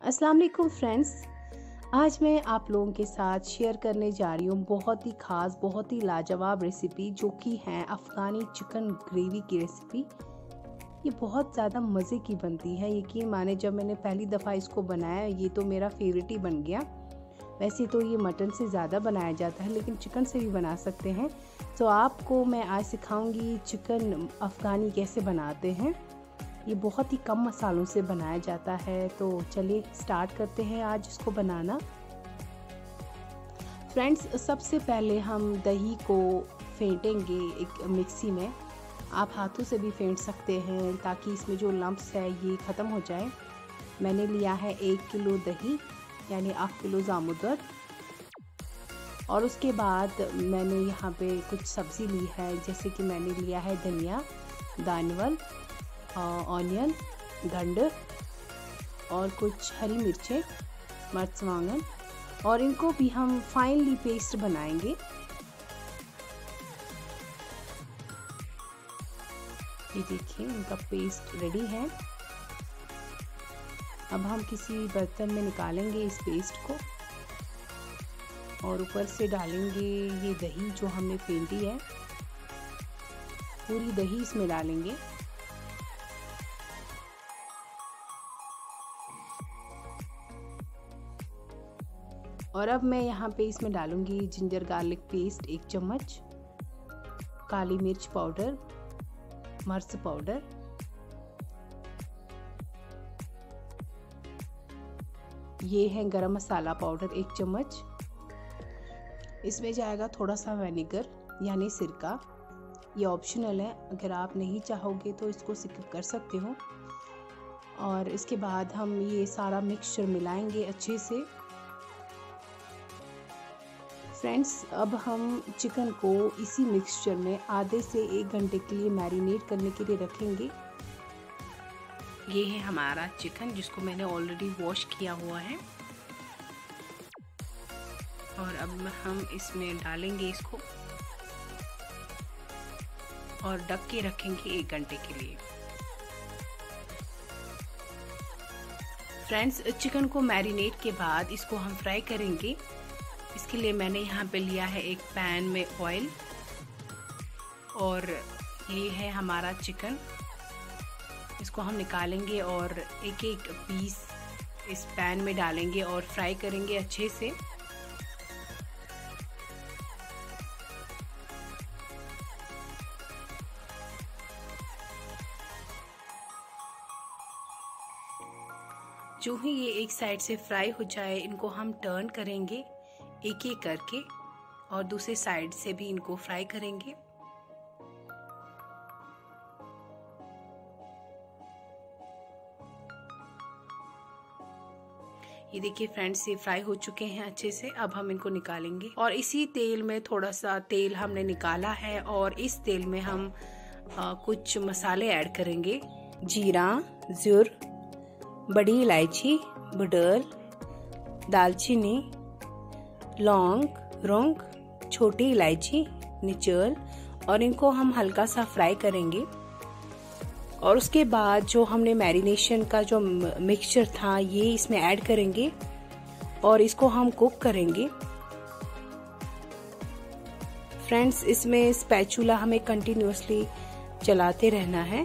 अस्सलाम वालेकुम फ्रेंड्स आज मैं आप लोगों के साथ शेयर करने जा रही हूँ बहुत ही ख़ास, बहुत ही लाजवाब रेसिपी जो कि है अफ़गानी चिकन ग्रेवी की रेसिपी ये बहुत ज़्यादा मज़े की बनती है। यकीन माने जब मैंने पहली दफ़ा इसको बनाया, ये तो मेरा फेवरेट ही बन गया। वैसे तो ये मटन से ज़्यादा बनाया जाता है, लेकिन चिकन से भी बना सकते हैं। तो आपको मैं आज सिखाऊँगी चिकन अफ़गानी कैसे बनाते हैं। ये बहुत ही कम मसालों से बनाया जाता है। तो चलिए स्टार्ट करते हैं आज इसको बनाना। फ्रेंड्स सबसे पहले हम दही को फेंटेंगे एक मिक्सी में। आप हाथों से भी फेंट सकते हैं ताकि इसमें जो लम्ब्स है ये ख़त्म हो जाए। मैंने लिया है एक किलो दही, यानी आठ किलो जामुदर। और उसके बाद मैंने यहाँ पे कुछ सब्ज़ी ली है, जैसे कि मैंने लिया है धनिया, दानवल। ऑनियन गंड और कुछ हरी मिर्चें मर्चवांगन और इनको भी हम फाइनली पेस्ट बनाएँगे। ये देखिए, इनका पेस्ट रेडी है। अब हम किसी बर्तन में निकालेंगे इस पेस्ट को। और ऊपर से डालेंगे ये दही जो हमने फेंटी है। पूरी दही इसमें डालेंगे। और अब मैं यहाँ पे इसमें डालूँगी जिंजर गार्लिक पेस्ट एक चम्मच, काली मिर्च पाउडर मर्च पाउडर ये है गरम मसाला पाउडर एक चम्मच। इसमें जाएगा थोड़ा सा वेनेगर यानी सिरका। ये ऑप्शनल है, अगर आप नहीं चाहोगे तो इसको स्किप कर सकते हो। और इसके बाद हम ये सारा मिक्सचर मिलाएँगे अच्छे से। फ्रेंड्स, अब हम चिकन को इसी मिक्सचर में आधे से एक घंटे के लिए मैरिनेट करने के लिए रखेंगे। ये है हमारा चिकन, जिसको मैंने ऑलरेडी वॉश किया हुआ है। और अब हम इसमें डालेंगे इसको। और ढक के रखेंगे एक घंटे के लिए। फ्रेंड्स, चिकन को मैरिनेट के बाद इसको हम फ्राई करेंगे। इसके लिए मैंने यहाँ पे लिया है एक पैन में ऑयल और ये है हमारा चिकन इसको हम निकालेंगे और एक एक पीस इस पैन में डालेंगे और फ्राई करेंगे अच्छे से। जो ही ये एक साइड से फ्राई हो जाए, इनको हम टर्न करेंगे। एक एक करके और दूसरे साइड से भी इनको फ्राई करेंगे। ये देखिए फ्रेंड्स ये फ्राई हो चुके हैं अच्छे से। अब हम इनको निकालेंगे। और इसी तेल में थोड़ा सा तेल हमने निकाला है और इस तेल में हम आ, कुछ मसाले ऐड करेंगे। जीरा जुर बड़ी इलायची बडर दालचीनी लौंग, रोंग, छोटी इलायची, निचल और इनको हम हल्का सा फ्राई करेंगे। और उसके बाद जो हमने मैरिनेशन का जो मिक्सचर था, ये इसमें ऐड करेंगे और इसको हम कुक करेंगे। फ्रेंड्स, इसमें स्पैचुला हमें कंटिन्यूसली चलाते रहना है,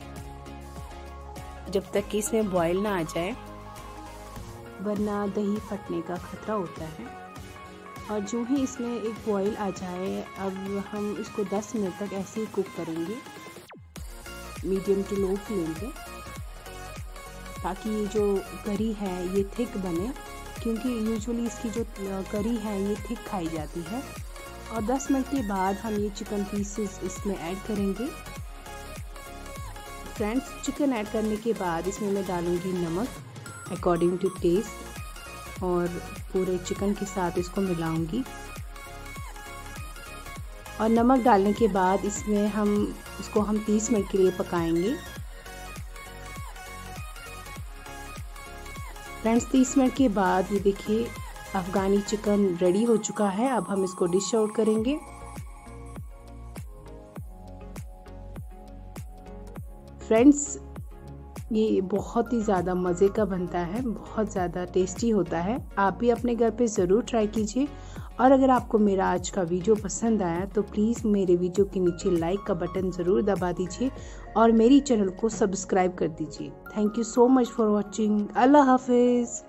जब तक कि इसमें बॉईल ना आ जाए, वरना दही फटने का खतरा होता है। और जो ही इसमें एक बॉईल आ जाए, अब हम इसको 10 मिनट तक ऐसे ही कुक करेंगे। मीडियम टू लो फ्लेम पे। ताकि ये जो करी है, ये थिक बने, क्योंकि यूजुअली इसकी जो करी है, ये थिक खाई जाती है। और 10 मिनट के बाद हम ये चिकन पीसेस इसमें ऐड करेंगे। फ्रेंड्स चिकन ऐड करने के बाद इसमें मैं डालूँगी नमक अकॉर्डिंग टू टेस्ट और पूरे चिकन के साथ इसको मिलाऊँगी। और नमक डालने के बाद इसमें हम, इसको हम 30 मिनट के लिए पकाएँगे। फ्रेंड्स 30 मिनट के बाद ये देखिए, अफ़गानी चिकन रेडी हो चुका है। अब हम इसको डिश आउट करेंगे। फ्रेंड्स ये बहुत ही ज़्यादा मज़े का बनता है, बहुत ज़्यादा टेस्टी होता है। आप भी अपने घर पे ज़रूर ट्राई कीजिए। और अगर आपको मेरा आज का वीडियो पसंद आया तो प्लीज़ मेरे वीडियो के नीचे लाइक का बटन ज़रूर दबा दीजिए और मेरी चैनल को सब्सक्राइब कर दीजिए। Thank you so much for watching अल्लाह हाफिज़।